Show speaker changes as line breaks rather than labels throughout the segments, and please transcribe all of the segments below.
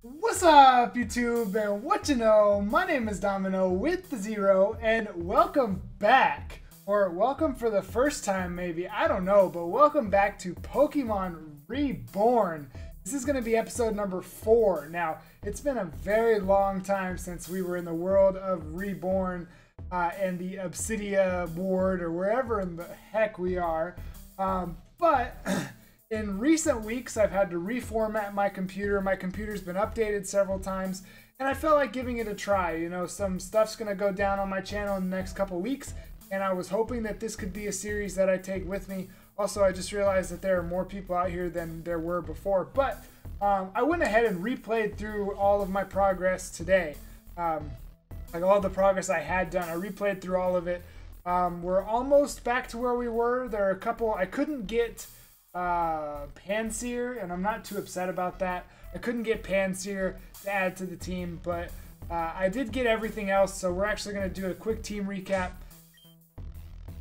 What's up, YouTube, and what you know? My name is Domino with the Zero, and welcome back, or welcome for the first time, maybe. I don't know, but welcome back to Pokemon Reborn. This is going to be episode number four. Now, it's been a very long time since we were in the world of Reborn uh, and the Obsidia ward, or wherever in the heck we are. Um, but. in recent weeks, I've had to reformat my computer. My computer's been updated several times, and I felt like giving it a try. You know, some stuff's gonna go down on my channel in the next couple weeks, and I was hoping that this could be a series that I take with me. Also, I just realized that there are more people out here than there were before, but um, I went ahead and replayed through all of my progress today. Um, like all the progress I had done, I replayed through all of it. Um, we're almost back to where we were. There are a couple I couldn't get uh, Pansear, and I'm not too upset about that. I couldn't get Pansear to add to the team, but uh, I did get everything else, so we're actually going to do a quick team recap,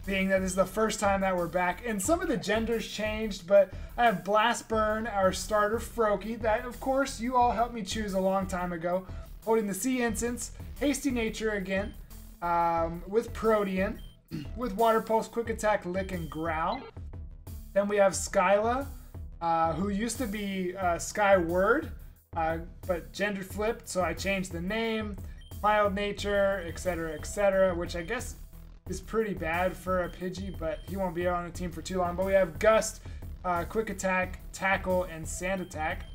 being that this is the first time that we're back. And some of the genders changed, but I have Blast Burn, our starter Froakie, that, of course, you all helped me choose a long time ago, holding the Sea Incense, Hasty Nature again, um, with Protean, with Water Pulse, Quick Attack, Lick, and Growl. Then we have Skyla, uh, who used to be uh, Skyward, uh, but gender flipped, so I changed the name, mild nature, etc., etc., which I guess is pretty bad for a Pidgey, but he won't be on the team for too long. But we have Gust, uh, Quick Attack, Tackle, and Sand Attack.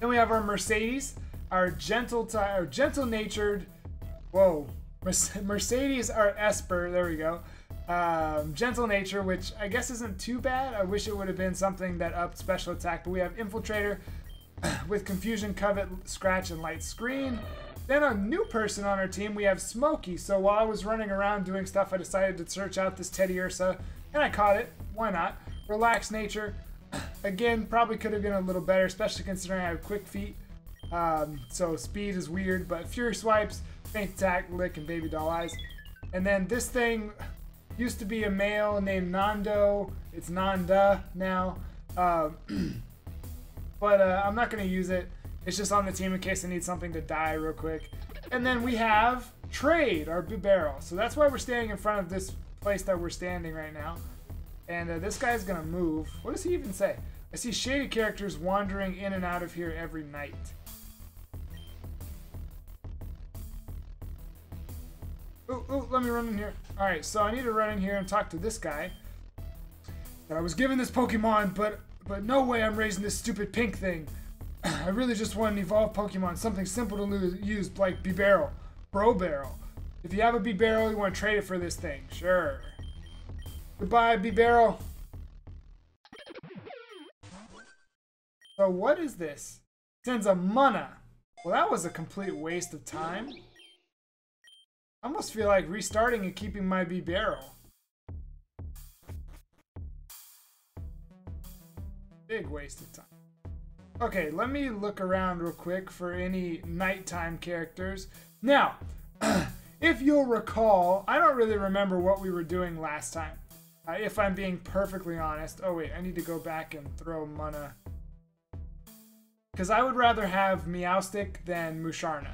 Then we have our Mercedes, our gentle, our gentle-natured. Whoa, Mercedes, our Espurr. There we go. Um, gentle nature, which I guess isn't too bad. I wish it would have been something that upped special attack, but we have Infiltrator with Confusion, Covet, Scratch, and Light Screen. Then a new person on our team, we have Smokey. So while I was running around doing stuff, I decided to search out this Teddiursa, and I caught it. Why not? Relaxed nature. Again, probably could have been a little better, especially considering I have quick feet. Um, so speed is weird, but Fury Swipes, Feint Attack, Lick, and Baby Doll Eyes. And then this thing, used to be a male named Nando. It's Nanda now. Uh, but uh, I'm not going to use it. It's just on the team in case I need something to die real quick. And then we have Trade, our barrel. So that's why we're standing in front of this place that we're standing right now. And uh, this guy's going to move. What does he even say? I see shady characters wandering in and out of here every night. Ooh, ooh, let me run in here. Alright, so I need to run in here and talk to this guy. I was given this Pokemon, but but no way I'm raising this stupid pink thing. I really just want an evolved Pokemon, something simple to lose, use, like Bibarel, Bro Barrel. If you have a Bibarel, you want to trade it for this thing. Sure. Goodbye, Bibarel. So what is this? Sends a Munna. Well, that was a complete waste of time. I almost feel like restarting and keeping my Bibarel. Big waste of time. Okay, let me look around real quick for any nighttime characters. Now, if you'll recall, I don't really remember what we were doing last time. Uh, if I'm being perfectly honest. Oh wait, I need to go back and throw Munna. Because I would rather have Meowstic than Musharna.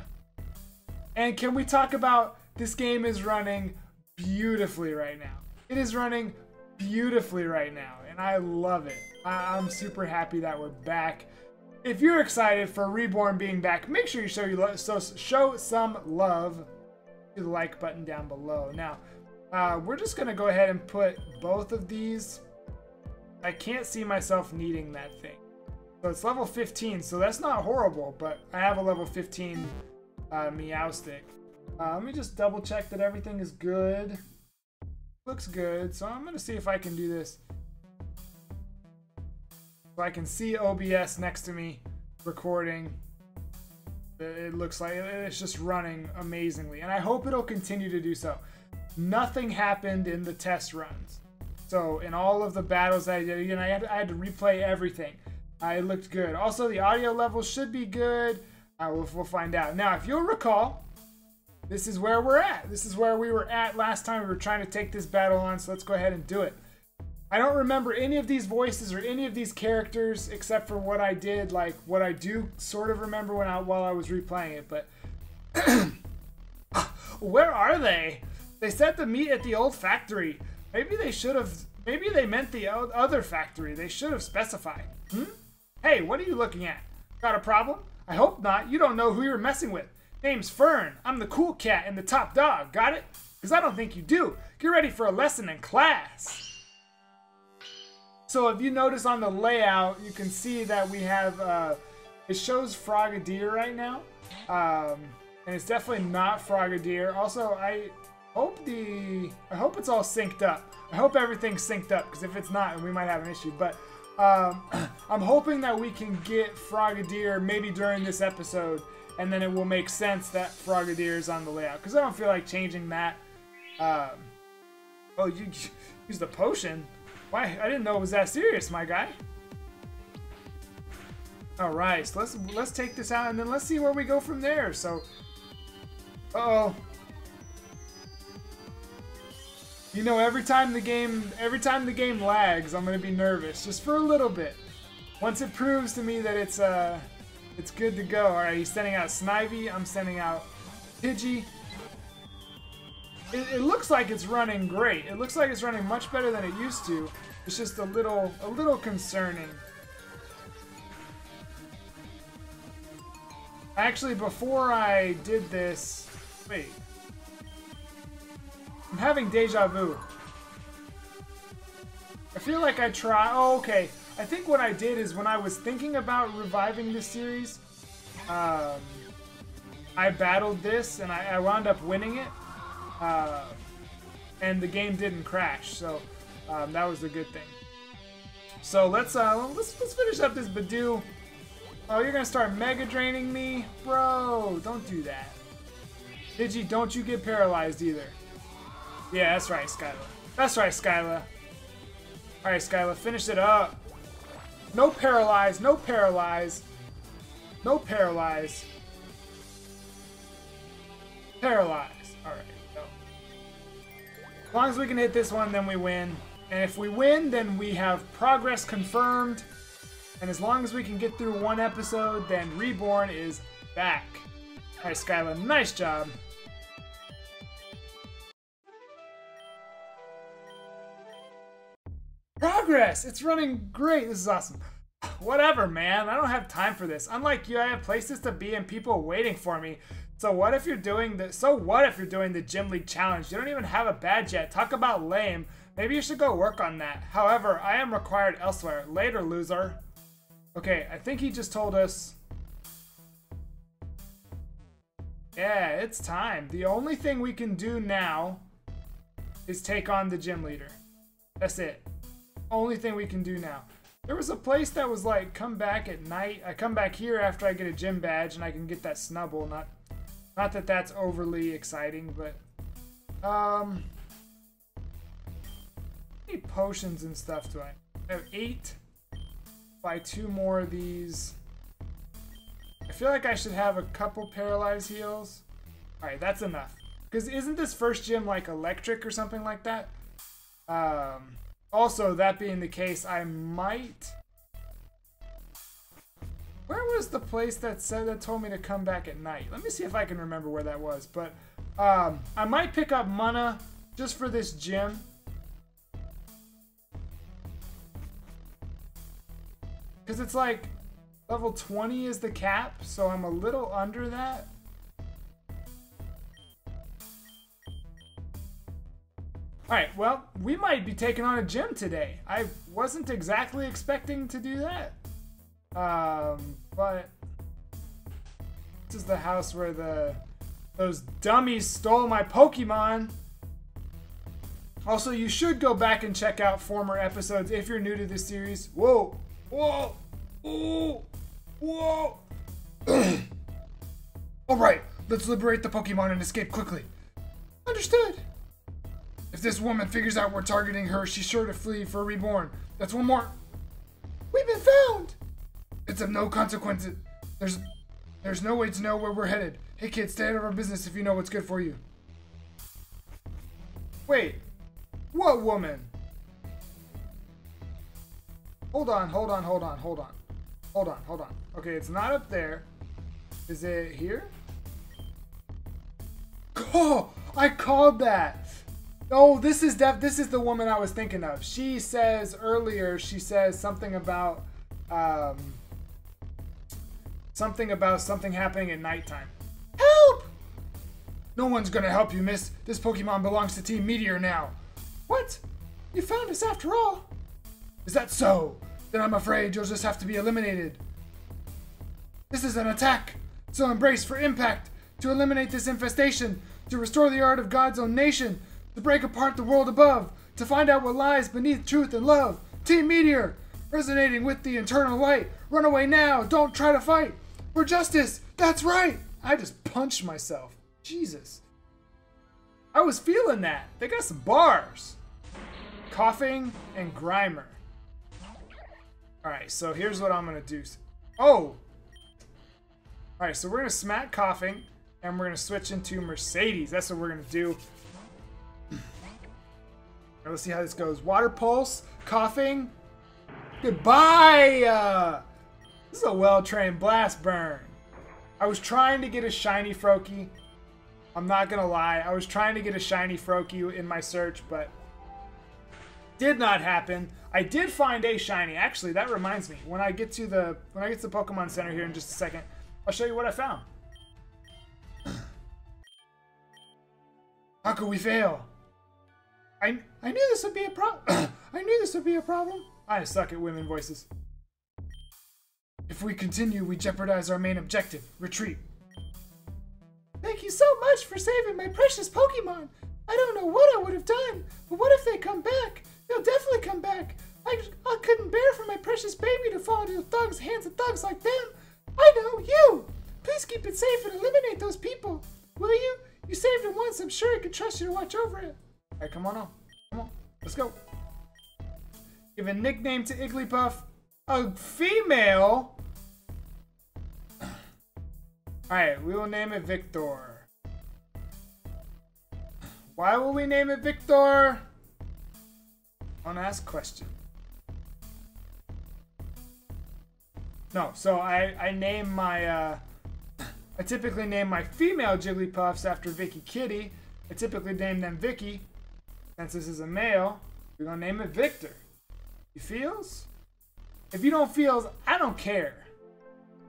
And can we talk about this game is running beautifully right now. It is running beautifully right now, and I love it. I am super happy that we're back. If you're excited for Reborn being back, make sure you show you so show some love to the like button down below. Now, uh, we're just gonna go ahead and put both of these. I can't see myself needing that thing. So it's level 15, so that's not horrible, but I have a level 15 uh, Meowstic. Uh, let me just double check that everything is good. Looks good, so I'm gonna see if I can do this. So I can see OBS next to me recording. It looks like it's just running amazingly, and I hope it'll continue to do so. Nothing happened in the test runs. So in all of the battles I did, know, I had, to, I had to replay everything. Uh, it looked good. Also, the audio level should be good. We'll, we'll find out. Now, if you'll recall, this is where we're at. This is where we were at last time. We were trying to take this battle on, so let's go ahead and do it. I don't remember any of these voices or any of these characters except for what I did, like what I do sort of remember when I while I was replaying it. But where are they? They said to meet at the old factory. Maybe they should have. Maybe they meant the other factory. They should have specified. Hmm? Hey, what are you looking at? Got a problem? I hope not. You don't know who you're messing with. Name's Fern. I'm the cool cat and the top dog. Got it? Because I don't think you do. Get ready for a lesson in class. So if you notice on the layout, you can see that we have, uh, it shows Frogadier right now. Um, and it's definitely not Frogadier. Also, I hope the, I hope it's all synced up. I hope everything's synced up, because if it's not, we might have an issue. But um, I'm hoping that we can get Frogadier maybe during this episode, and then it will make sense that Frogadier is on the layout, because I don't feel like changing that. Um, oh, you use the potion? Why? I didn't know it was that serious, my guy. All right, so let's let's take this out and then let's see where we go from there. So, uh oh. You know, every time the game every time the game lags, I'm gonna be nervous just for a little bit. Once it proves to me that it's uh it's good to go. All right, he's sending out Snivy. I'm sending out Pidgey. It, it, looks like it's running great. It looks like it's running much better than it used to. It's just a little, a little concerning. Actually, before I did this, wait. I'm having deja vu. I feel like I try. Oh, okay. I think what I did is when I was thinking about reviving this series, um, I battled this and I, I wound up winning it uh, and the game didn't crash. So um, that was a good thing. So let's uh, let's let's finish up this Budew. Oh, you're gonna start mega draining me, bro! Don't do that. Digi, don't you get paralyzed either. Yeah, that's right, Skyla. That's right, Skyla. All right, Skyla, finish it up. No paralyze, no paralyze, no paralyze. Paralyze. All right. As long as we can hit this one, then we win. And if we win, then we have progress confirmed. And as long as we can get through one episode, then Reborn is back. Alright, Skyla, nice job. Progress! It's running great. This is awesome. Whatever, man. I don't have time for this. Unlike you, I have places to be and people waiting for me. So what if you're doing the so what if you're doing the gym league challenge? You don't even have a badge yet. Talk about lame. Maybe you should go work on that. However, I am required elsewhere. Later, loser. Okay, I think he just told us. Yeah, it's time. The only thing we can do now is take on the gym leader. That's it. Only thing we can do now. There was a place that was like, come back at night. I come back here after I get a gym badge and I can get that snubble, not not that that's overly exciting, but... Um... How many potions and stuff do I... I have eight. Buy two more of these. I feel like I should have a couple paralyzed heals. Alright, that's enough. Because isn't this first gym like electric or something like that? Um, also, that being the case, I might where was the place that said that told me to come back at night? Let me see if I can remember where that was. But um, I might pick up Munna just for this gym. Because it's like level 20 is the cap, so I'm a little under that. Alright, well, we might be taking on a gym today. I wasn't exactly expecting to do that. Um, but this is the house where the those dummies stole my Pokemon. Also, you should go back and check out former episodes if you're new to this series. Whoa, whoa, whoa, whoa. All right, let's liberate the Pokemon and escape quickly. Understood. If this woman figures out we're targeting her, she's sure to flee for Reborn. That's one more. We've been found. It's of no consequence. There's there's no way to know where we're headed. Hey kid, stay out of our business if you know what's good for you. Wait. What woman? Hold on, hold on, hold on, hold on. Hold on, hold on. Okay, it's not up there. Is it here? Oh, I called that. Oh, this is def- this is the woman I was thinking of. She says earlier, she says something about um, something about something happening at nighttime. Help! No one's gonna help you, miss. This Pokemon belongs to Team Meteor now. What? You found us after all? Is that so? Then I'm afraid you'll just have to be eliminated. This is an attack, so embrace for impact, to eliminate this infestation, to restore the art of God's own nation, to break apart the world above, to find out what lies beneath truth and love. Team Meteor, resonating with the internal light. Run away now, don't try to fight. For justice, that's right. I just punched myself. Jesus. I was feeling that. They got some bars. Koffing and Grimer. Alright, so here's what I'm to do. Oh! Alright, so we're to smack Koffing, and we're to switch into Mercedes. That's what we're to do. Right, let's see how this goes. Water Pulse, Koffing. Goodbye! Uh, this is a well-trained Blast Burn. I was trying to get a shiny Froakie. I'm not gonna lie. I was trying to get a shiny Froakie in my search, but did not happen. I did find a shiny. Actually, that reminds me. When I get to the when I get to the Pokemon Center here in just a second, I'll show you what I found. How could we fail? I I knew this would be a problem. I knew this would be a problem. I suck at women voices. If we continue, we jeopardize our main objective, retreat. Thank you so much for saving my precious Pokemon. I don't know what I would have done, but what if they come back? They'll definitely come back. I, I couldn't bear for my precious baby to fall into thugs' hands of thugs like them. I know, you! Please keep it safe and eliminate those people. Will you? You saved him once, I'm sure I can trust you to watch over it. Alright, come on on. Come on. Let's go. Give a nickname to Igglybuff. A female? Alright, we will name it Victor. Why will we name it Victor? Unasked question. No, so I, I name my, uh, I typically name my female Jigglypuffs after Vicky Kitty. I typically name them Vicky. Since this is a male, we're gonna name it Victor. You feels? If you don't feels, I don't care.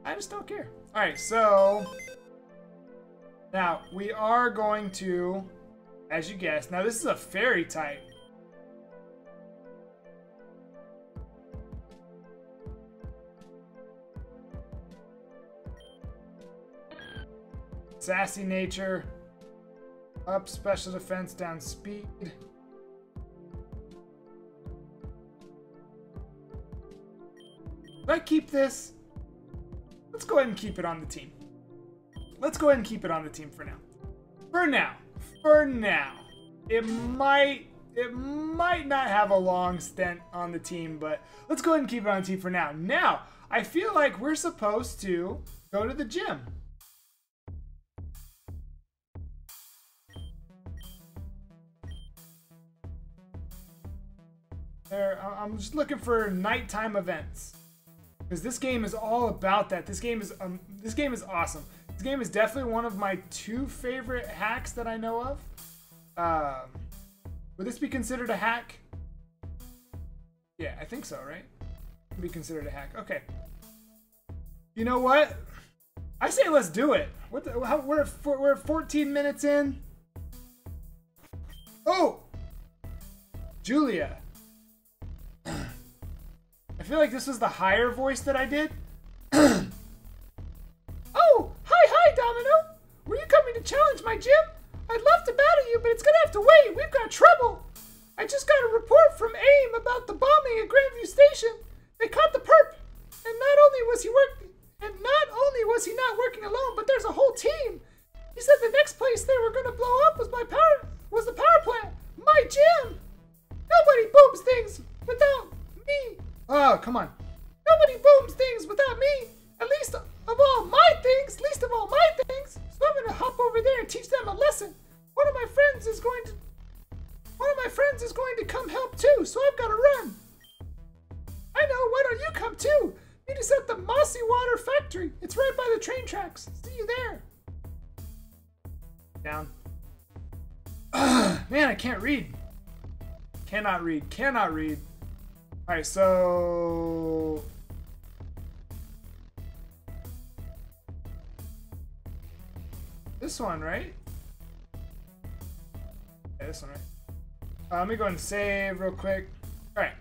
I just don't care. Alright, so... Now, we are going to, as you guessed, now this is a fairy type. Sassy nature. Up special defense, down speed. Should I keep this? Let's go ahead and keep it on the team. Let's go ahead and keep it on the team for now. For now. For now. It might it might not have a long stint on the team, but let's go ahead and keep it on the team for now. Now, I feel like we're supposed to go to the gym. There, I'm just looking for nighttime events because this game is all about that. This game is um, this game is awesome. This game is definitely one of my two favorite hacks that I know of. Um, would this be considered a hack? Yeah, I think so, right? Be considered a hack. Okay. You know what? I say let's do it. What the, how, we're we're 14 minutes in. Oh, Julia. I feel like this was the higher voice that I did. oh, hi, hi, Domino. Were you coming to challenge my gym? I'd love to battle you, but it's gonna have to wait. We've got trouble. I just got a report from AIM about the bombing at Grandview Station. They caught the perp, and not only was he working, and not only was he not working alone, but there's a whole team. He said the next place they were gonna blow up was my power was the power plant, my gym. Nobody booms things without me. Oh, come on. Nobody booms things without me. At least of all my things, least of all my things. So I'm gonna hop over there and teach them a lesson. One of my friends is going to, one of my friends is going to come help too. So I've gotta run. I know. Why don't you come too? Meet us at the Mossy Water Factory. It's right by the train tracks. See you there. Down. Ugh, man, I can't read. Cannot read. Cannot read. Alright, so... This one, right? Yeah, this one, right? Uh, let me go and save real quick. Alright.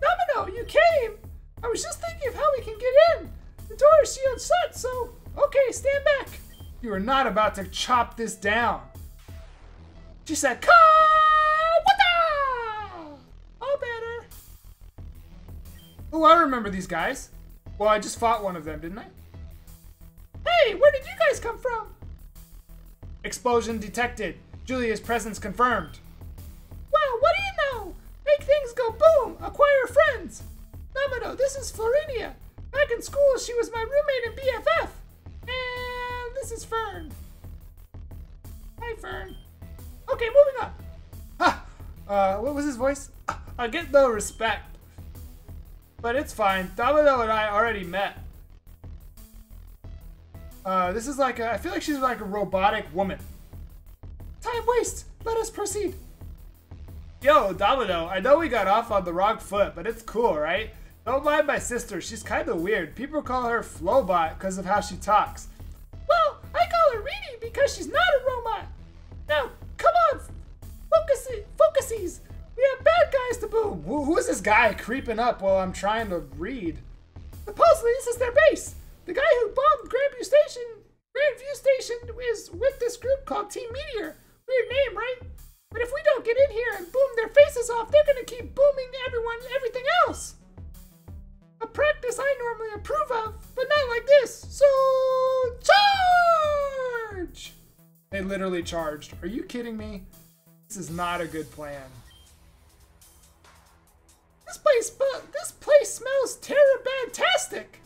Domino, you came! I was just thinking of how we can get in. The door is sealed shut, so... Okay, stand back. You are not about to chop this down. She said, Kawada! Oh, I remember these guys. Well, I just fought one of them, didn't I? Hey, where did you guys come from? Explosion detected. Julia's presence confirmed. Well, what do you know? Make things go boom. Acquire friends. Domino, this is Florinia. Back in school, she was my roommate and BFF. And this is Fern. Hi, Fern. Okay, moving on. Ah, uh, what was his voice? I get no respect. But it's fine. Domino and I already met. Uh, this is like a, I feel like she's like a robotic woman. Time waste. Let us proceed. Yo, Domino, I know we got off on the wrong foot, but it's cool, right? Don't mind my sister. She's kind of weird. People call her Flowbot because of how she talks. Well, I call her Reedy because she's not a robot. Now, come on, focus, focusies. We have bad guys to boom. Who, who is this guy creeping up while I'm trying to read? Supposedly, this is their base. The guy who bombed Grandview Station, Grandview Station, is with this group called Team Meteor. Weird name, right? But if we don't get in here and boom their faces off, they're gonna keep booming everyone, and everything else. A practice I normally approve of, but not like this. So charge! They literally charged. Are you kidding me? This is not a good plan. This place, but this place smells terror-fantastic.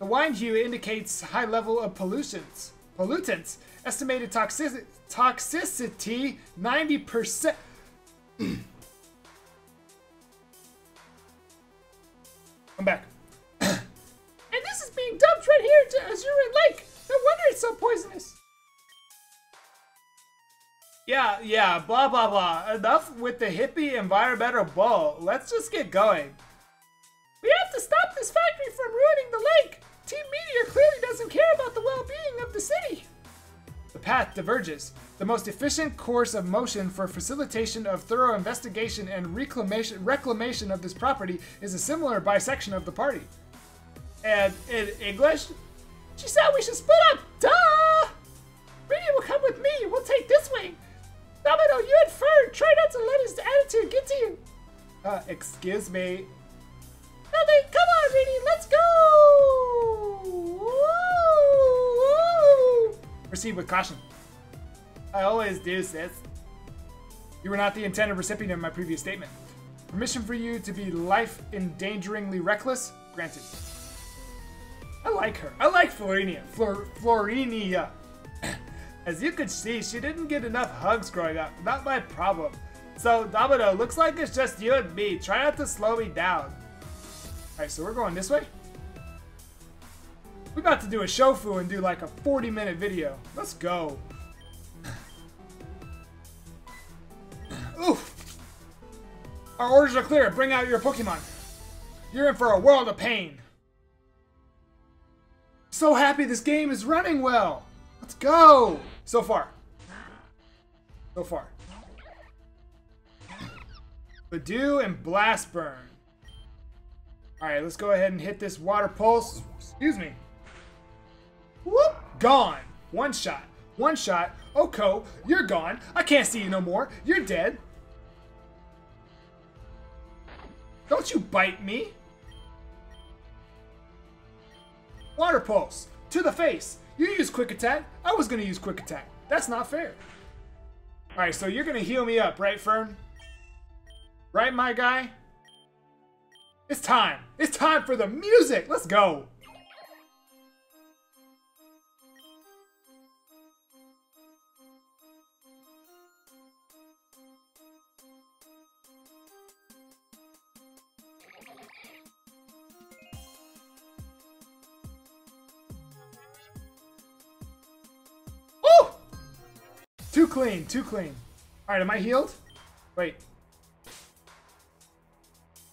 The wine hue indicates high level of pollutants. Pollutants. Estimated toxic toxicity 90%. Come back. and this is being dumped right here into Azurine Lake. No wonder it's so poisonous. Yeah, yeah, blah, blah, blah. Enough with the hippie environmental bull. Let's just get going. We have to stop this factory from ruining the lake. Team Meteor clearly doesn't care about the well-being of the city. The path diverges. The most efficient course of motion for facilitation of thorough investigation and reclamation, reclamation of this property is a similar bisection of the party. And in English, she said we should split up. Duh! Rini will come with me. We'll take this wing. Domino, you and Fern, try not to let his attitude get to you. Uh, excuse me. Nothing. Come on, Rini. Let's go. Woo, woo. Proceed with caution. I always do, sis. You were not the intended recipient of my previous statement. Permission for you to be life-endangeringly reckless granted. I like her. I like Florinia. Flor Florinia. As you could see, she didn't get enough hugs growing up. Not my problem. So, Domino, looks like it's just you and me. Try not to slow me down. Alright, so we're going this way? We're about to do a shofu and do like a 40 minute video. Let's go. Oof! Our orders are clear. Bring out your Pokemon. You're in for a world of pain. So happy this game is running well. Let's go. So far. So far. Budew and Blast Burn. Alright, let's go ahead and hit this water pulse. Excuse me. Whoop! Gone. One shot. One shot. Oh, Oko, you're gone. I can't see you no more. You're dead. Don't you bite me. Water pulse. To the face. You use quick attack. I was going to use quick attack. That's not fair. Alright, so you're going to heal me up, right, Fern? Right, my guy? It's time. It's time for the music. Let's go. Clean, too clean. All right, am I healed? Wait.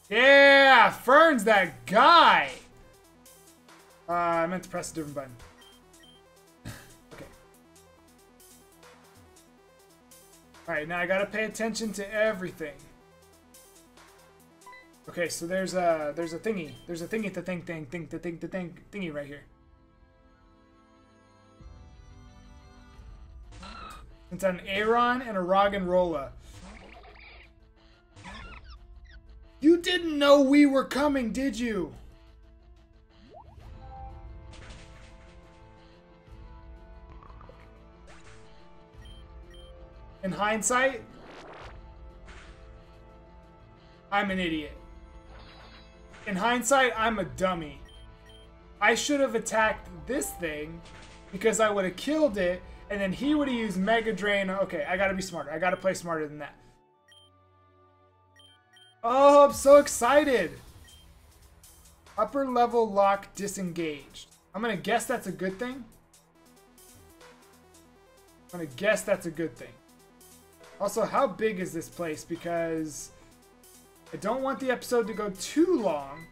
Yeah, Fern's that guy. Uh, I meant to press a different button. okay. All right, now I gotta pay attention to everything. Okay, so there's a there's a thingy. There's a thingy to think thing thing to think to think thingy right here. It's an Aron and a rolla You didn't know we were coming, did you? In hindsight, I'm an idiot. In hindsight, I'm a dummy. I should have attacked this thing because I would have killed it and then he would have used Mega Drain. Okay, I gotta be smarter. I gotta play smarter than that. Oh, I'm so excited. Upper level lock disengaged. I'm gonna guess that's a good thing. I'm gonna guess that's a good thing. Also, how big is this place? Because I don't want the episode to go too long,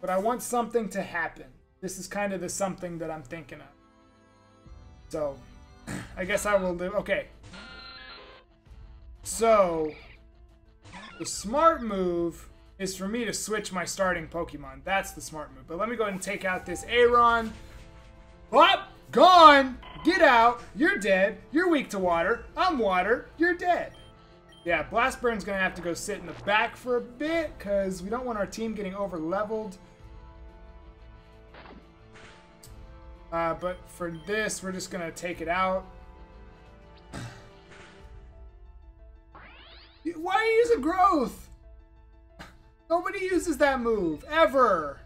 but I want something to happen. This is kind of the something that I'm thinking of. So, I guess I will do. Okay. So, the smart move is for me to switch my starting Pokemon. That's the smart move. But let me go ahead and take out this Aron. What? Gone! Get out! You're dead. You're weak to water. I'm water. You're dead. Yeah, Blastburn's gonna have to go sit in the back for a bit because we don't want our team getting over Uh, but for this, we're just gonna take it out. Why are you using growth? Nobody uses that move, ever.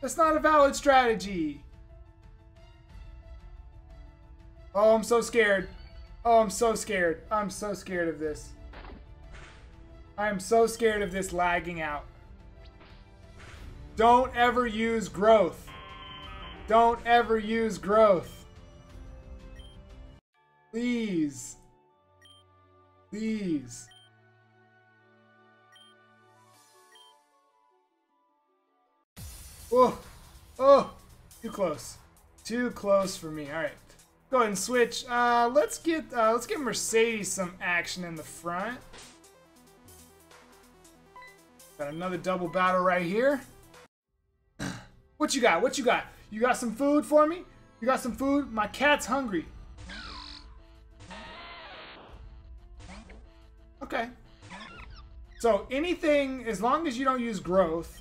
That's not a valid strategy. Oh, I'm so scared. Oh, I'm so scared. I'm so scared of this. I am so scared of this lagging out. Don't ever use growth. Don't ever use growth. Please. Please. Oh, oh, too close. Too close for me. All right, go ahead and switch. Uh, let's get uh, let's get Mercedes some action in the front. Got another double battle right here. What you got? What you got? You got some food for me? You got some food? My cat's hungry. Okay. So anything, as long as you don't use growth,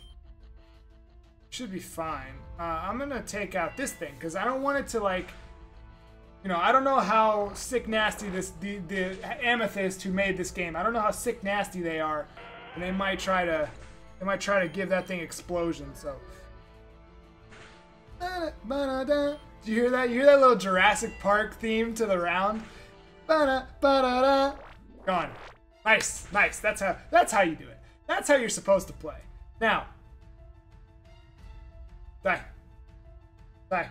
should be fine. Uh, I'm gonna take out this thing because I don't want it to like, you know, I don't know how sick nasty this the the amethyst who made this game. I don't know how sick nasty they are, and they might try to they might try to give that thing explosion. So. Do you hear that? You hear that little Jurassic Park theme to the round? Gone. Nice, nice. That's how that's how you do it. That's how you're supposed to play. Now. Die. Die.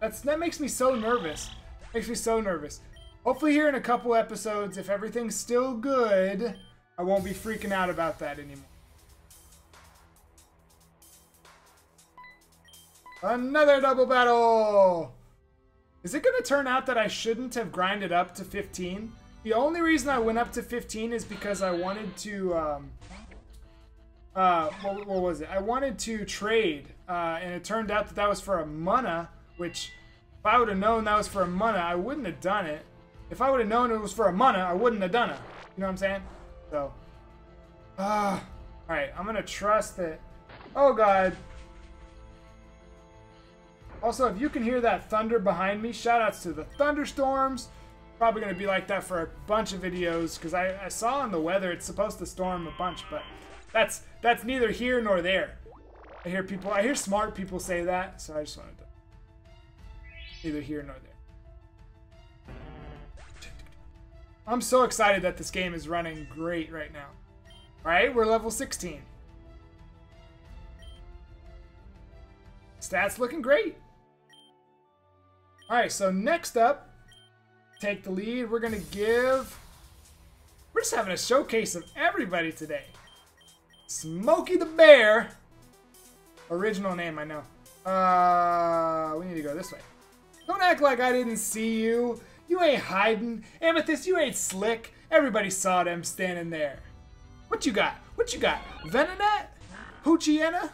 That's that makes me so nervous. Makes me so nervous. Hopefully here in a couple episodes, if everything's still good, I won't be freaking out about that anymore. Another double battle! Is it going to turn out that I shouldn't have grinded up to 15? The only reason I went up to 15 is because I wanted to, um, uh, what, what was it? I wanted to trade, uh, and it turned out that that was for a Munna, which if I would have known that was for a Munna, I wouldn't have done it. If I would have known it was for a Munna, I wouldn't have done it. You know what I'm saying? So, uh, alright, I'm going to trust that, oh god, also, if you can hear that thunder behind me, shoutouts to the thunderstorms. Probably going to be like that for a bunch of videos because I, I saw in the weather it's supposed to storm a bunch, but that's that's neither here nor there. I hear people, I hear smart people say that, so I just wanted to neither here nor there. I'm so excited that this game is running great right now. All right, we're level 16. Stats looking great. Alright, so next up, take the lead. We're gonna give. We're just having a showcase of everybody today. Smokey the Bear. Original name, I know. Uh, we need to go this way. Don't act like I didn't see you. You ain't hiding. Amethyst, you ain't slick. Everybody saw them standing there. What you got? What you got? Venonat? Poochyena?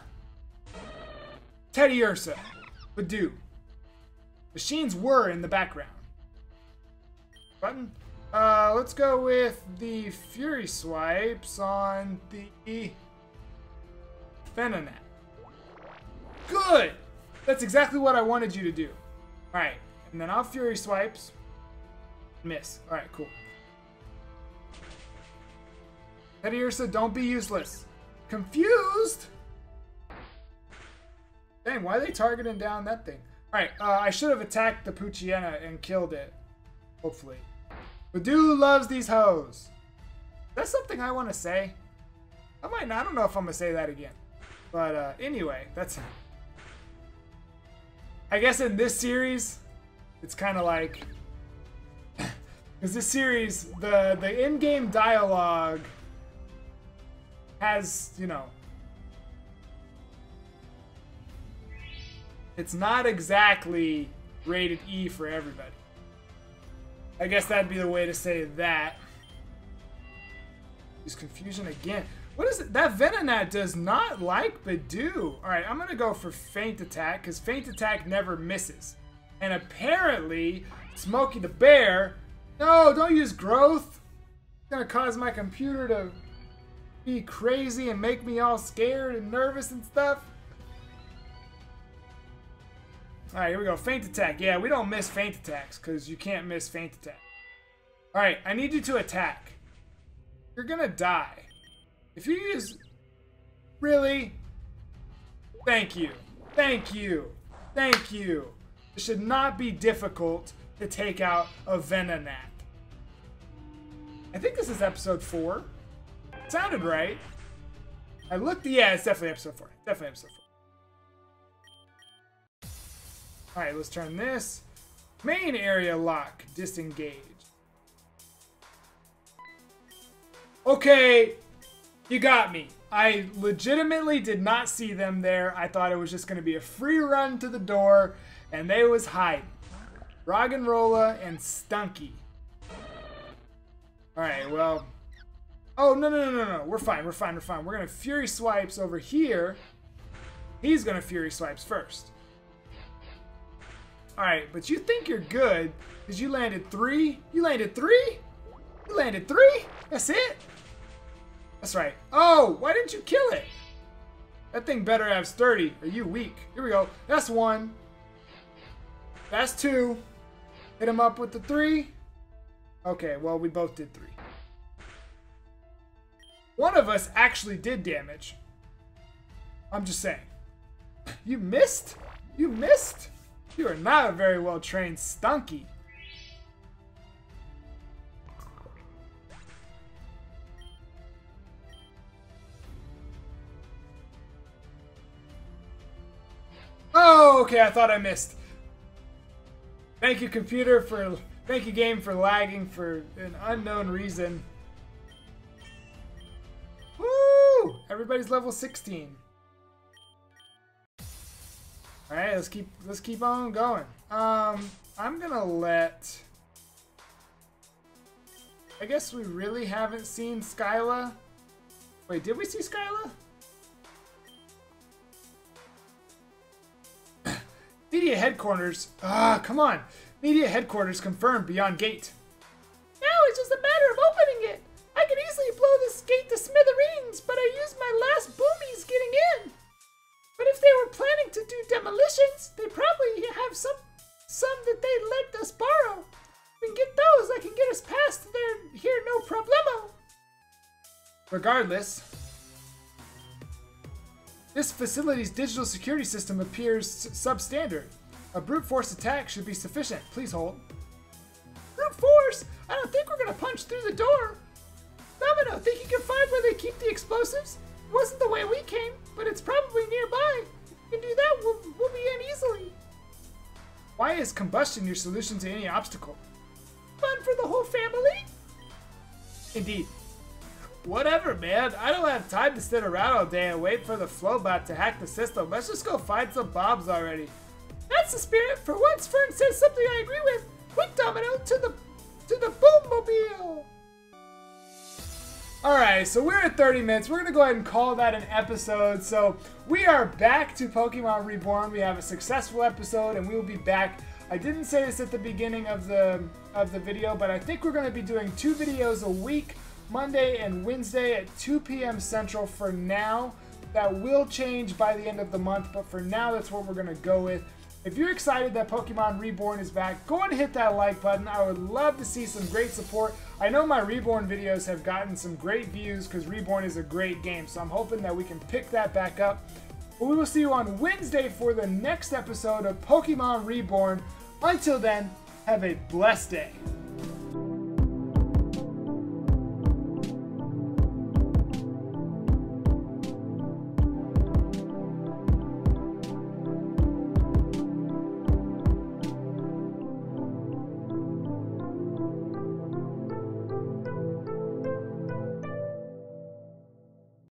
Teddiursa. Budew. Machines were in the background. Button. Uh, let's go with the Fury Swipes on the Venonat. Good! That's exactly what I wanted you to do. Alright, and then I'll Fury Swipes. Miss. Alright, cool. Teddiursa, don't be useless. Confused? Dang, why are they targeting down that thing? Alright, uh, I should have attacked the Poochyena and killed it. Hopefully. Budew loves these hoes. That's something I want to say. I might not. I don't know if I'm going to say that again. But uh, anyway, that's... I guess in this series, it's kind of like... Because this series, the, the in-game dialogue has, you know... It's not exactly rated E for everybody. I guess that'd be the way to say that. Use confusion again. What is it? That Venonat does not like Budew. Alright, I'm gonna go for Feint Attack, because Feint Attack never misses. And apparently, Smokey the Bear... No, don't use Growth. It's gonna cause my computer to be crazy and make me all scared and nervous and stuff. Alright, here we go. Feint attack. Yeah, we don't miss feint attacks because you can't miss feint attack. Alright, I need you to attack. You're gonna die. If you use... Really? Thank you. Thank you. Thank you. It should not be difficult to take out a Venonat. I think this is episode 4. It sounded right. I looked... Yeah, it's definitely episode 4. Definitely episode 4. Alright, let's turn this. Main area lock. Disengage. Okay, you got me. I legitimately did not see them there. I thought it was just going to be a free run to the door, and they was hiding. Roggenrola and Stunky. Alright, well... Oh, no, no, no, no, no. We're fine, we're fine, we're fine. We're going to Fury Swipes over here. He's going to Fury Swipes first. Alright, but you think you're good because you landed three? You landed three? You landed three? That's it? That's right. Oh, why didn't you kill it? That thing better have sturdy, or you weak. Here we go. That's one. That's two. Hit him up with the three. Okay, well, we both did three. One of us actually did damage. I'm just saying. You missed? You missed? You are not a very well trained Stunky. Oh, okay, I thought I missed. Thank you, computer, for... Thank you, game, for lagging for an unknown reason. Woo! Everybody's level 16. All right, let's keep let's keep on going. Um, I'm gonna let. I guess we really haven't seen Skyla. Wait, did we see Skyla? Meteor headquarters. Ah, come on. Meteor headquarters confirmed beyond gate.
Now it's just a matter of opening it. I can easily blow this gate to smithereens, but I used my last boomies getting in. If they were planning to do demolitions, they probably have some some that they let us borrow. We can get those. I can get us past there here, no problemo.
Regardless, this facility's digital security system appears substandard. A brute force attack should be sufficient. Please hold.
Brute force? I don't think we're gonna punch through the door. Domino, think you can find where they keep the explosives? It wasn't the way we came but it's probably nearby. If we can do that, we'll, we'll be in easily.
Why is combustion your solution to any obstacle?
Fun for the whole family?
Indeed. Whatever, man. I don't have time to sit around all day and wait for the Flowbot to hack the system. Let's just go find some bombs already.
That's the spirit. For once, Fern says something I agree with. Quick, Domino, to the to the Boommobile.
All right, so we're at 30 minutes. We're gonna go ahead and call that an episode. So we are back to Pokemon Reborn. We have a successful episode, and we will be back. I didn't say this at the beginning of the of the video, but I think we're gonna be doing two videos a week, Monday and Wednesday at 2 p.m. Central. For now, that will change by the end of the month, but for now, that's what we're gonna go with. If you're excited that Pokemon Reborn is back, go and hit that like button. I would love to see some great support. I know my Reborn videos have gotten some great views because Reborn is a great game, so I'm hoping that we can pick that back up. But we will see you on Wednesday for the next episode of Pokemon Reborn. Until then, have a blessed day.